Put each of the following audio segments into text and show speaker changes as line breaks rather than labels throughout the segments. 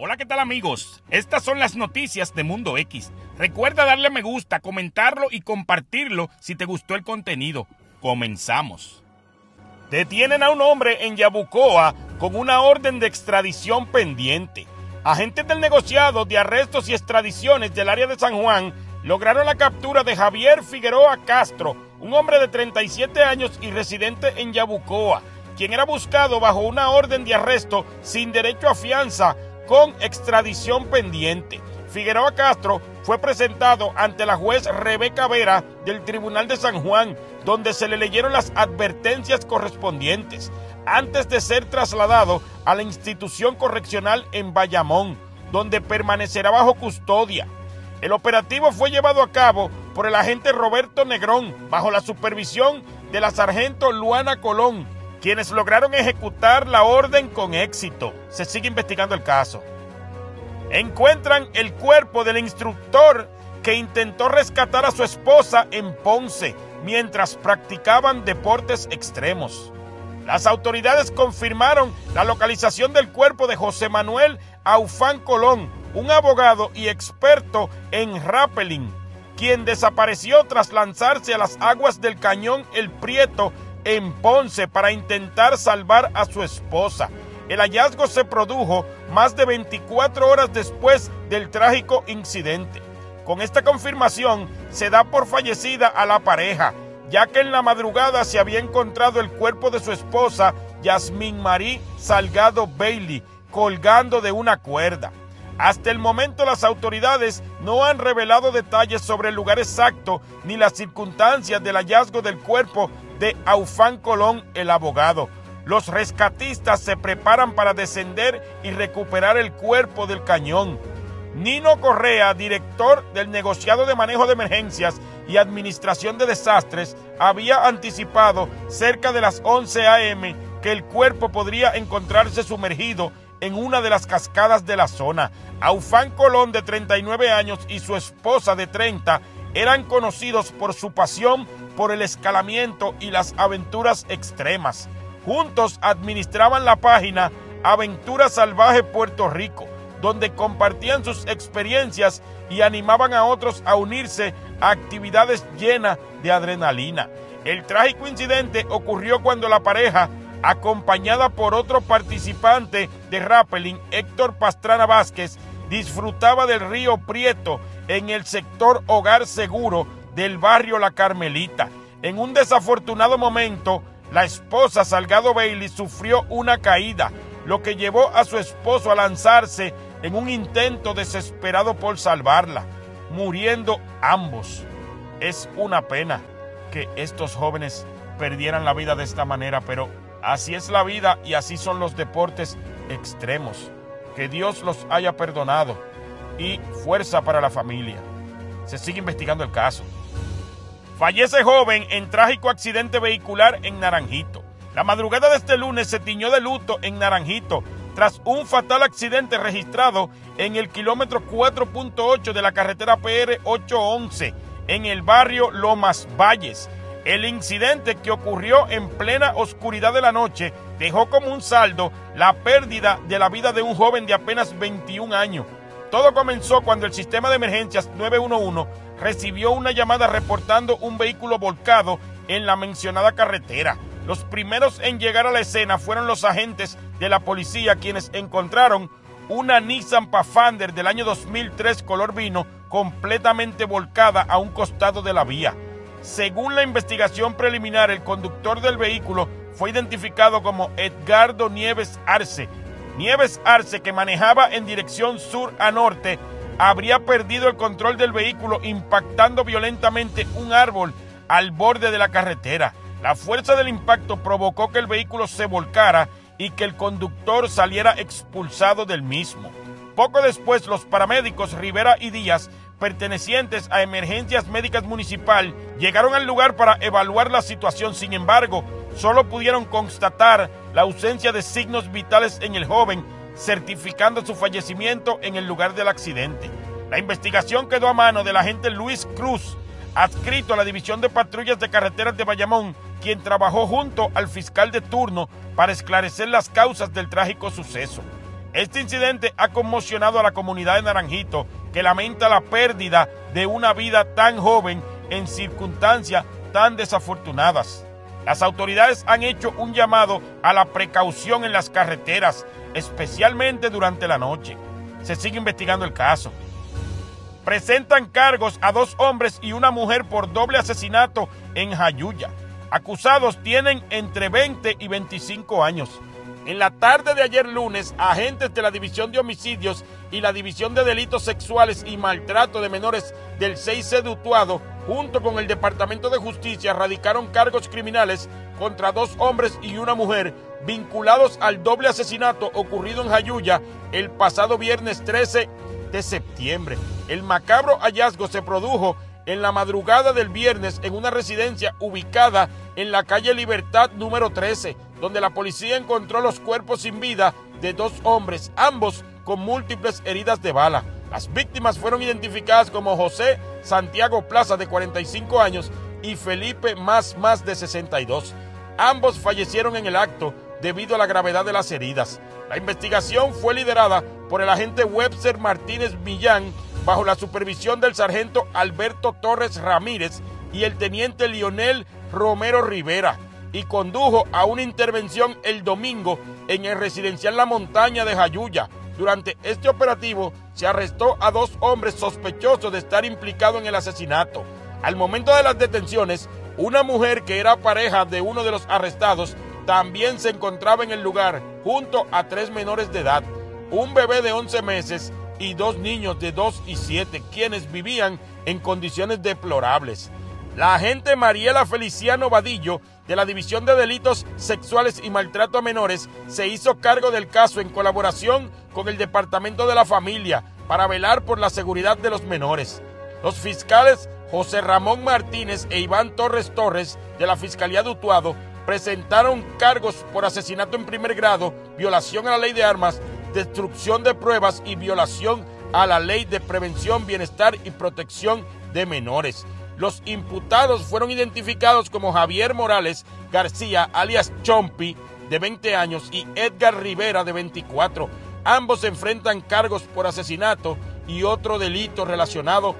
Hola, ¿qué tal amigos? Estas son las noticias de Mundo X. Recuerda darle me gusta, comentarlo y compartirlo si te gustó el contenido. Comenzamos. Detienen a un hombre en Yabucoa con una orden de extradición pendiente. Agentes del negociado de arrestos y extradiciones del área de San Juan lograron la captura de Javier Figueroa Castro, un hombre de 37 años y residente en Yabucoa, quien era buscado bajo una orden de arresto sin derecho a fianza con extradición pendiente. Figueroa Castro fue presentado ante la juez Rebeca Vera del Tribunal de San Juan, donde se le leyeron las advertencias correspondientes, antes de ser trasladado a la institución correccional en Bayamón, donde permanecerá bajo custodia. El operativo fue llevado a cabo por el agente Roberto Negrón, bajo la supervisión de la sargento Luana Colón, quienes lograron ejecutar la orden con éxito. Se sigue investigando el caso. Encuentran el cuerpo del instructor que intentó rescatar a su esposa en Ponce mientras practicaban deportes extremos. Las autoridades confirmaron la localización del cuerpo de José Manuel Aufán Colón, un abogado y experto en rappelling, quien desapareció tras lanzarse a las aguas del cañón El Prieto en Ponce para intentar salvar a su esposa. El hallazgo se produjo más de 24 horas después del trágico incidente. Con esta confirmación se da por fallecida a la pareja, ya que en la madrugada se había encontrado el cuerpo de su esposa, Yasmín Marie Salgado Bailey, colgando de una cuerda. Hasta el momento las autoridades no han revelado detalles sobre el lugar exacto ni las circunstancias del hallazgo del cuerpo de Aufán Colón, el abogado. Los rescatistas se preparan para descender y recuperar el cuerpo del cañón. Nino Correa, director del negociado de manejo de emergencias y administración de desastres, había anticipado cerca de las 11 a.m. que el cuerpo podría encontrarse sumergido en una de las cascadas de la zona. Aufán Colón, de 39 años, y su esposa de 30 eran conocidos por su pasión por el escalamiento y las aventuras extremas. Juntos administraban la página Aventura Salvaje Puerto Rico, donde compartían sus experiencias y animaban a otros a unirse a actividades llenas de adrenalina. El trágico incidente ocurrió cuando la pareja, acompañada por otro participante de rappelling, Héctor Pastrana Vázquez, disfrutaba del río Prieto en el sector Hogar Seguro del barrio La Carmelita. En un desafortunado momento, la esposa Salgado Bailey sufrió una caída, lo que llevó a su esposo a lanzarse en un intento desesperado por salvarla, muriendo ambos. Es una pena que estos jóvenes perdieran la vida de esta manera, pero así es la vida y así son los deportes extremos. Que Dios los haya perdonado y fuerza para la familia. Se sigue investigando el caso. Fallece joven en trágico accidente vehicular en Naranjito. La madrugada de este lunes se tiñó de luto en Naranjito tras un fatal accidente registrado en el kilómetro 4.8 de la carretera PR 811 en el barrio Lomas Valles. El incidente que ocurrió en plena oscuridad de la noche dejó como un saldo la pérdida de la vida de un joven de apenas 21 años. Todo comenzó cuando el sistema de emergencias 911 recibió una llamada reportando un vehículo volcado en la mencionada carretera. Los primeros en llegar a la escena fueron los agentes de la policía quienes encontraron una Nissan Pathfinder del año 2003 color vino completamente volcada a un costado de la vía. Según la investigación preliminar, el conductor del vehículo fue identificado como Edgardo Nieves Arce, Nieves Arce, que manejaba en dirección sur a norte, habría perdido el control del vehículo impactando violentamente un árbol al borde de la carretera. La fuerza del impacto provocó que el vehículo se volcara y que el conductor saliera expulsado del mismo. Poco después, los paramédicos Rivera y Díaz, pertenecientes a Emergencias Médicas Municipal, llegaron al lugar para evaluar la situación. Sin embargo, solo pudieron constatar la ausencia de signos vitales en el joven, certificando su fallecimiento en el lugar del accidente. La investigación quedó a mano del agente Luis Cruz, adscrito a la División de Patrullas de Carreteras de Bayamón, quien trabajó junto al fiscal de turno para esclarecer las causas del trágico suceso. Este incidente ha conmocionado a la comunidad de Naranjito, que lamenta la pérdida de una vida tan joven en circunstancias tan desafortunadas. Las autoridades han hecho un llamado a la precaución en las carreteras, especialmente durante la noche. Se sigue investigando el caso. Presentan cargos a dos hombres y una mujer por doble asesinato en Jayuya. Acusados tienen entre 20 y 25 años. En la tarde de ayer lunes, agentes de la División de Homicidios y la División de Delitos Sexuales y Maltrato de Menores del 6C de junto con el Departamento de Justicia, radicaron cargos criminales contra dos hombres y una mujer vinculados al doble asesinato ocurrido en Jayuya el pasado viernes 13 de septiembre. El macabro hallazgo se produjo en la madrugada del viernes en una residencia ubicada en la calle Libertad número 13, donde la policía encontró los cuerpos sin vida de dos hombres, ambos con múltiples heridas de bala. Las víctimas fueron identificadas como José Santiago Plaza de 45 años y Felipe Más Más de 62. Ambos fallecieron en el acto debido a la gravedad de las heridas. La investigación fue liderada por el agente Webster Martínez Millán bajo la supervisión del sargento Alberto Torres Ramírez y el teniente Lionel Romero Rivera y condujo a una intervención el domingo en el residencial La Montaña de Jayuya. Durante este operativo se arrestó a dos hombres sospechosos de estar implicados en el asesinato. Al momento de las detenciones, una mujer que era pareja de uno de los arrestados también se encontraba en el lugar junto a tres menores de edad, un bebé de 11 meses y dos niños de 2 y 7, quienes vivían en condiciones deplorables. La agente Mariela Feliciano Vadillo, de la División de Delitos Sexuales y Maltrato a Menores, se hizo cargo del caso en colaboración con el Departamento de la Familia para velar por la seguridad de los menores. Los fiscales José Ramón Martínez e Iván Torres Torres, de la Fiscalía de Utuado, presentaron cargos por asesinato en primer grado, violación a la ley de armas, destrucción de pruebas y violación a la ley de prevención, bienestar y protección de menores. Los imputados fueron identificados como Javier Morales García, alias Chompi, de 20 años, y Edgar Rivera, de 24. Ambos enfrentan cargos por asesinato y otro delito relacionado.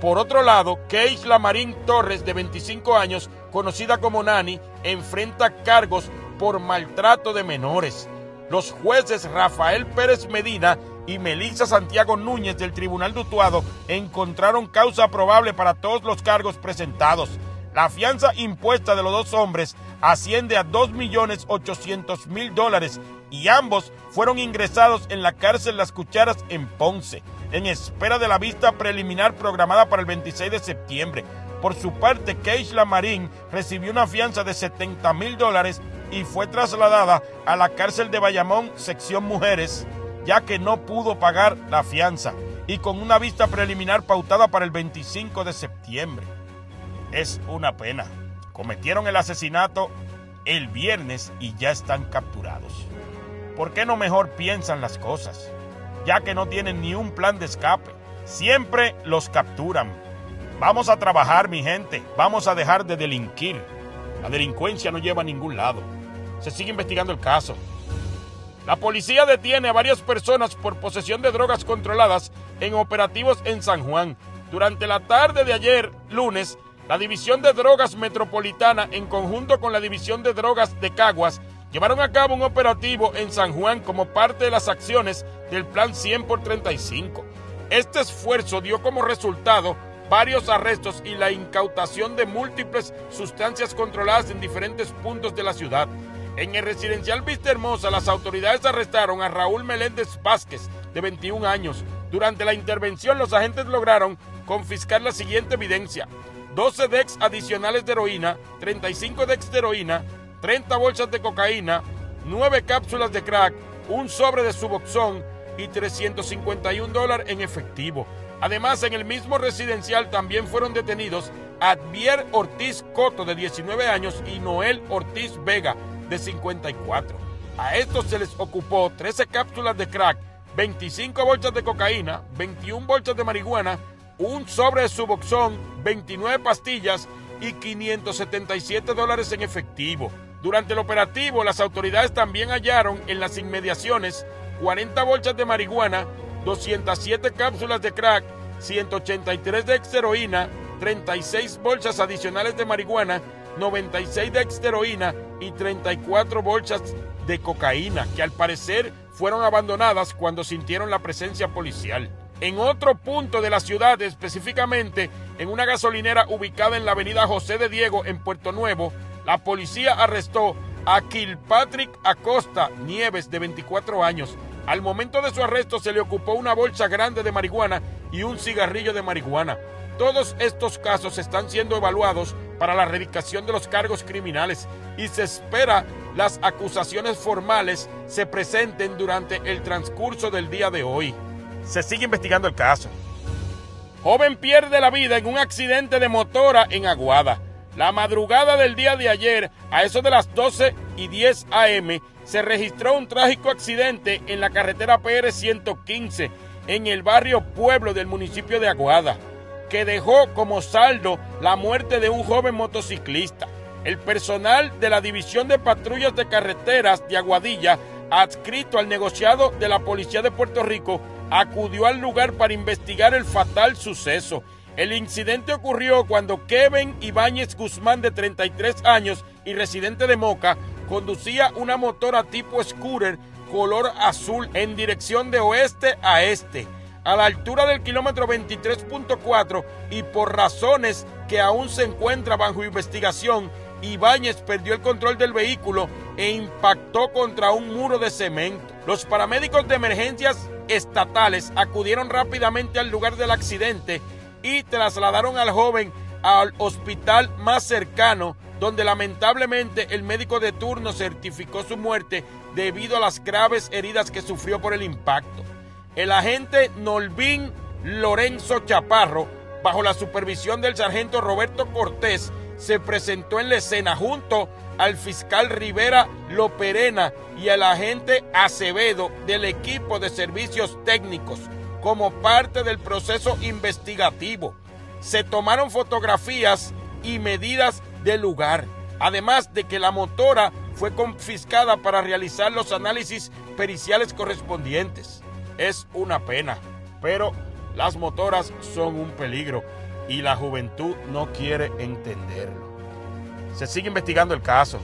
Por otro lado, Keisla Marín Torres, de 25 años, conocida como Nani, enfrenta cargos por maltrato de menores los jueces Rafael Pérez Medina y Melissa Santiago Núñez del Tribunal de Utuado encontraron causa probable para todos los cargos presentados. La fianza impuesta de los dos hombres asciende a 2.800.000 dólares y ambos fueron ingresados en la cárcel Las Cucharas en Ponce, en espera de la vista preliminar programada para el 26 de septiembre. Por su parte, Keishla Marín recibió una fianza de 70 mil dólares y fue trasladada a la cárcel de Bayamón, sección mujeres, ya que no pudo pagar la fianza y con una vista preliminar pautada para el 25 de septiembre. Es una pena. Cometieron el asesinato el viernes y ya están capturados. ¿Por qué no mejor piensan las cosas? Ya que no tienen ni un plan de escape. Siempre los capturan. Vamos a trabajar, mi gente. Vamos a dejar de delinquir. La delincuencia no lleva a ningún lado. Se sigue investigando el caso. La policía detiene a varias personas por posesión de drogas controladas en operativos en San Juan. Durante la tarde de ayer, lunes, la División de Drogas Metropolitana, en conjunto con la División de Drogas de Caguas, llevaron a cabo un operativo en San Juan como parte de las acciones del Plan 100 por 35. Este esfuerzo dio como resultado varios arrestos y la incautación de múltiples sustancias controladas en diferentes puntos de la ciudad. En el residencial Vista Hermosa, las autoridades arrestaron a Raúl Meléndez Vázquez, de 21 años. Durante la intervención, los agentes lograron confiscar la siguiente evidencia: 12 DEX adicionales de heroína, 35 DEX de heroína, 30 bolsas de cocaína, 9 cápsulas de crack, un sobre de suboxón y 351 dólares en efectivo. Además, en el mismo residencial también fueron detenidos Advier Ortiz Coto, de 19 años, y Noel Ortiz Vega, de 54. A estos se les ocupó 13 cápsulas de crack, 25 bolsas de cocaína, 21 bolsas de marihuana, un sobre de suboxón, 29 pastillas y 577 dólares en efectivo. Durante el operativo, las autoridades también hallaron en las inmediaciones
40 bolsas de marihuana, 207 cápsulas de crack, 183 de exteroína, 36 bolsas adicionales de marihuana, 96 de exteroína y 34 bolsas de cocaína, que al parecer fueron abandonadas cuando sintieron la presencia policial. En otro punto de la ciudad, específicamente en una gasolinera ubicada en la avenida José de Diego en Puerto Nuevo, la policía arrestó a Kilpatrick Acosta Nieves, de 24 años. Al momento de su arresto se le ocupó una bolsa grande de marihuana y un cigarrillo de marihuana. Todos estos casos están siendo evaluados para la erradicación de los cargos criminales y se espera las acusaciones formales se presenten durante el transcurso del día de hoy.
Se sigue investigando el caso.
Joven pierde la vida en un accidente de motora en Aguada. La madrugada del día de ayer, a eso de las 12 y 10 am, se registró un trágico accidente en la carretera PR 115 en el barrio Pueblo del municipio de Aguada, que dejó como saldo la muerte de un joven motociclista. El personal de la División de Patrullas de Carreteras de Aguadilla, adscrito al negociado de la Policía de Puerto Rico, acudió al lugar para investigar el fatal suceso. El incidente ocurrió cuando Kevin Ibáñez Guzmán, de 33 años y residente de Moca, conducía una motora tipo scooter color azul en dirección de oeste a este, a la altura del kilómetro 23.4 y por razones que aún se encuentra bajo investigación, Ibáñez perdió el control del vehículo e impactó contra un muro de cemento. Los paramédicos de emergencias estatales acudieron rápidamente al lugar del accidente y trasladaron al joven al hospital más cercano, donde lamentablemente el médico de turno certificó su muerte debido a las graves heridas que sufrió por el impacto. El agente Nolvín Lorenzo Chaparro, bajo la supervisión del sargento Roberto Cortés, se presentó en la escena junto al fiscal Rivera Loperena y al agente Acevedo del equipo de servicios técnicos como parte del proceso investigativo. Se tomaron fotografías y medidas del lugar, además de que la motora fue confiscada para realizar los análisis periciales correspondientes. Es una pena, pero las motoras son un peligro y la juventud no quiere entenderlo. Se sigue investigando el caso.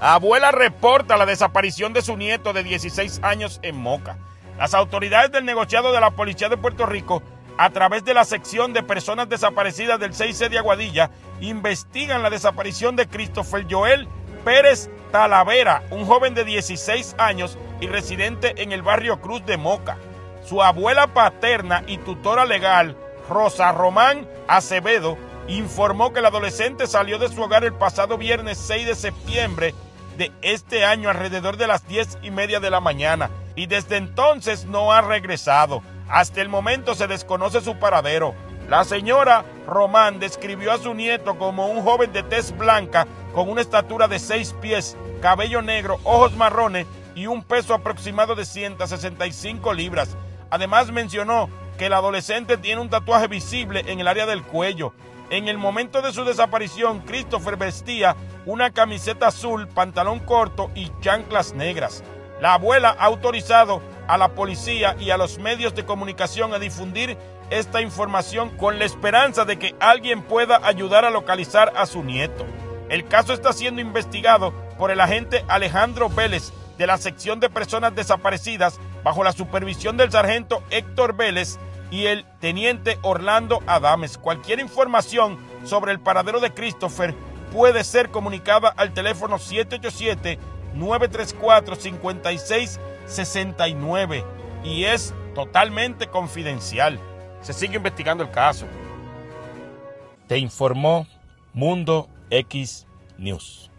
Abuela reporta la desaparición de su nieto de 16 años en Moca. Las autoridades del negociado de la Policía de Puerto Rico, a través de la sección de personas desaparecidas del 6C de Aguadilla, investigan la desaparición de Christopher Joel Pérez Talavera, un joven de 16 años y residente en el barrio Cruz de Moca. Su abuela paterna y tutora legal, Rosa Román Acevedo, informó que el adolescente salió de su hogar el pasado viernes 6 de septiembre de este año alrededor de las 10 y media de la mañana y desde entonces no ha regresado. Hasta el momento se desconoce su paradero. La señora Román describió a su nieto como un joven de tez blanca con una estatura de 6 pies, cabello negro, ojos marrones y un peso aproximado de 165 libras. Además mencionó que el adolescente tiene un tatuaje visible en el área del cuello. En el momento de su desaparición, Christopher vestía una camiseta azul, pantalón corto y chanclas negras. La abuela ha autorizado a la policía y a los medios de comunicación a difundir esta información con la esperanza de que alguien pueda ayudar a localizar a su nieto. El caso está siendo investigado por el agente Alejandro Vélez de la sección de personas desaparecidas bajo la supervisión del sargento Héctor Vélez y el teniente Orlando Adames. Cualquier información sobre el paradero de Christopher puede ser comunicada al teléfono 787-934-5669 y es totalmente confidencial. Se sigue investigando el caso. Te informó Mundo X News.